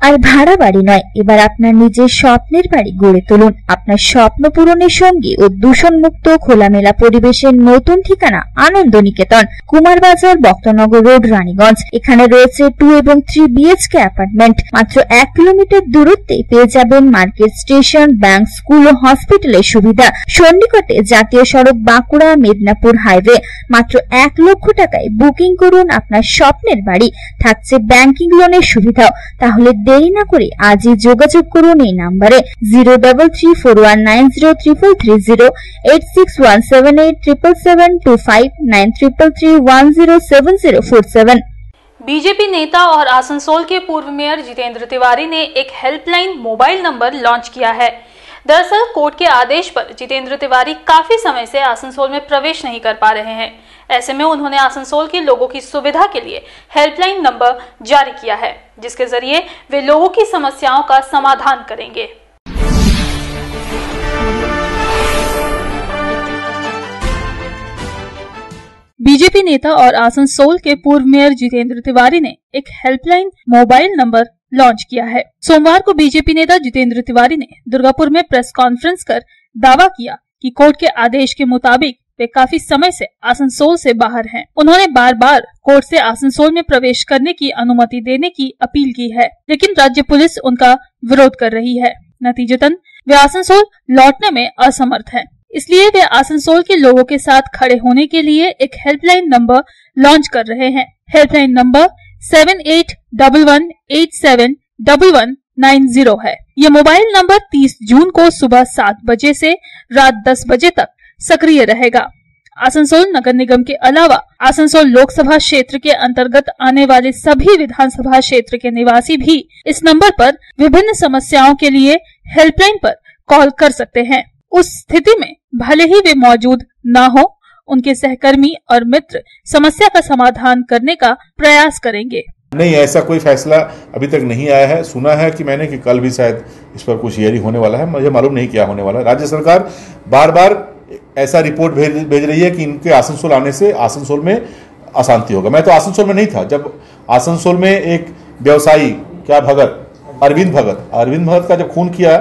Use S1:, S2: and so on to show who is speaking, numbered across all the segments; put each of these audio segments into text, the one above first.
S1: আর ভাড়া বাড়ি নয়। এবার আপনার নিজের স্বপ্নের বাড়ি গড়ে তুলুন। আপনার স্বপ্ন পূরণের সঙ্গী ও দূষণ মুক্ত খোলামেলা পরিবেশের নতুন ঠিকানা আনন্দ নিকেতন কুমারবাজার, বক্তনগর রোড, রানীগঞ্জ। এখানে রয়েছে টু এবং থ্রি বিএচকে অ্যাপার্টমেন্ট মাত্র এক কিলোমিটার দূরত্বে পেয়ে যাবেন মার্কেট স্টেশন ব্যাংক স্কুল ও হসপিটালের সুবিধা। সন্নিকটে জাতীয় সড়ক বাঁকুড়া, মেদিনীপুর হাইওয়ে মাত্র এক লক্ষ টাকায় বুকিং করুন আপনার স্বপ্নের বাড়ি। থাকছে ব্যাংকিং লোনের সুবিধাও। তাহলে দেরি না করে আজই যোগাযোগ করুন এই নাম্বারে zero double three four one nine zero triple three zero eight six one seven eight triple seven two five nine triple three one zero seven zero four seven
S2: BJP नेता और आसनसोल के पूर्व मेयर जितेंद्र तिवारी ने एक हेल्पलाइन मोबाइल नंबर लॉन्च किया है दरअसल court के आदेश पर जितेंद्र तिवारी काफ़ी समय से आसनसोल में प्रवेश नहीं कर पा रहे हैं। ऐसे में उन्होंने आसनसोल के लोगों की सुविधा के लिए हेल्पलाइन नंबर जारी किया है, जिसके ज़रिए वे लोगों की समस्याओं का समाधान करेंगे। बीजेपी नेता और आसनसोल के पूर्व मेयर जितेंद्र तिवारी ने एक हेल्पलाइन मोबाइल नंबर लॉन्च किया है सोमवार को बीजेपी नेता जितेंद्र तिवारी ने दुर्गापुर में प्रेस कॉन्फ्रेंस कर दावा किया कि कोर्ट के आदेश के मुताबिक वे काफ़ी समय से आसनसोल से बाहर हैं। उन्होंने बार बार कोर्ट से आसनसोल में प्रवेश करने की अनुमति देने की अपील की है, लेकिन राज्य पुलिस उनका विरोध कर रही है नतीजतन, वे आसनसोल लौटने में असमर्थ हैं। इसलिए वे आसनसोल के लोगों के साथ खड़े होने के लिए एक हेल्पलाइन नंबर लॉन्च कर रहे हैं helpline number seven eight double one eight seven double one nine zero है। ये मोबाइल नंबर 30 जून को सुबह सात बजे से रात 10 बजे तक सक्रिय रहेगा। आसनसोल नगर निगम के अलावा आसनसोल लोकसभा क्षेत्र के अंतर्गत आने वाले सभी विधानसभा क्षेत्र के निवासी भी इस नंबर पर विभिन्न समस्याओं के लिए हेल्पलाइन पर कॉल कर सकते हैं। उस स्थिति में भले ही वे मौजूद न हो उनके सहकर्मी और मित्र समस्या का समाधान करने का प्रयास करेंगे।
S3: नहीं, ऐसा कोई फैसला अभी तक नहीं आया है। सुना है कि मैंने कि कल भी शायद इस पर कुछ हियरिंग होने वाला है। मुझे मालूम नहीं क्या होने वाला है। राज्य सरकार बार बार ऐसा रिपोर्ट भेज भेज रही है कि इनके आसनसोल आने से आसनसोल में अशांति होगा। मैं तो आसनसोल में नहीं था। जब आसनसोल में एक व्यवसायी, क्या भगत? अरविंद भगत। अरविंद भगत का जब खून किया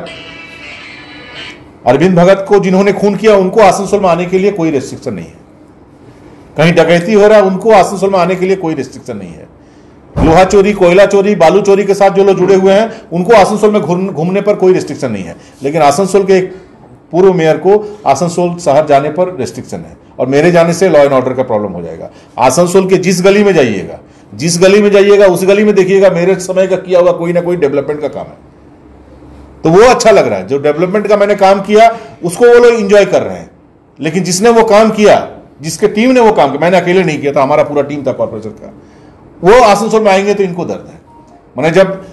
S3: अरविंद भगत को जिन्होंने खून किया, उनको आसनसोल में आने के लिए कोई रेस्ट्रिक्शन नहीं है। कहीं डकैती हो रहा है, उनको आसनसोल में आने के लिए कोई रेस्ट्रिक्शन नहीं है। लोहा चोरी, कोयला चोरी, बालू चोरी के साथ जो लोग जुड़े हुए हैं, उनको आसनसोल में घूमने पर कोई रेस्ट्रिक्शन नहीं है। लेकिन आसनसोल के एक पूर्व मेयर को आसनसोल शहर जाने पर रेस्ट्रिक्शन है। और मेरे जाने से लॉ एंड ऑर्डर का प्रॉब्लम हो जाएगा। आसनसोल के जिस गली में जाइएगा, जिस गली में जाइएगा, उस गली में देखिएगा, मेरे समय का किया हुआ कोई ना कोई डेवलपमेंट का काम है। तो वो अच्छा लग रहा है। जो डेवलपमेंट का मैंने काम किया, उसको वो लोग इंजॉय कर रहे हैं। लेकिन जिसने वो काम किया, जिसके टीम ने वो काम किया, मैंने अकेले नहीं किया था, हमारा पूरा टीम था कॉर्पोरेशन का। वो आसनसोल में आएँगे तो इनको दर्द है। मैंने जब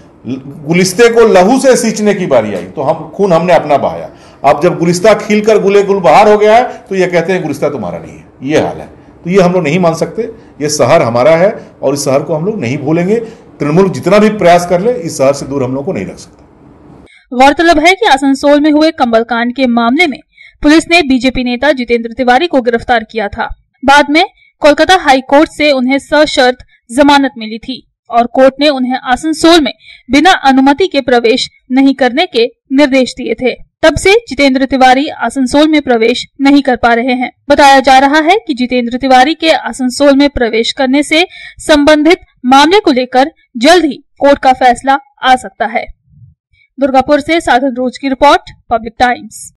S3: गुलिस्ते को लहू से सींचने की बारी आई तो हम, खून हमने अपना बहाया। अब जब गुलिस्ता खिलकर गुले गुल बाहर हो गया है तो ये कहते हैं, गुलिस्ता तुम्हारा नहीं है। ये हाल है। तो ये हम लोग नहीं मान सकते। ये शहर हमारा है, और इस शहर को हम लोग नहीं भूलेंगे। तृणमूल जितना भी प्रयास कर ले, इस शहर से दूर हम लोग को नहीं रख सकता।
S2: गौरतलब है कि आसनसोल में हुए कंबल कांड के मामले में पुलिस ने बीजेपी नेता जितेंद्र तिवारी को गिरफ़्तार किया था। बाद में कोलकाता हाई कोर्ट से उन्हें सशर्त जमानत मिली थी और कोर्ट ने उन्हें आसनसोल में बिना अनुमति के प्रवेश नहीं करने के निर्देश दिए थे। तब से जितेंद्र तिवारी आसनसोल में प्रवेश नहीं कर पा रहे हैं। बताया जा रहा है कि जितेंद्र तिवारी के आसनसोल में प्रवेश करने से संबंधित मामले को लेकर जल्द ही कोर्ट का फैसला आ सकता है। दुर्गापुर से साधन रोज की रिपोर्ट पब्लिक टाइम्स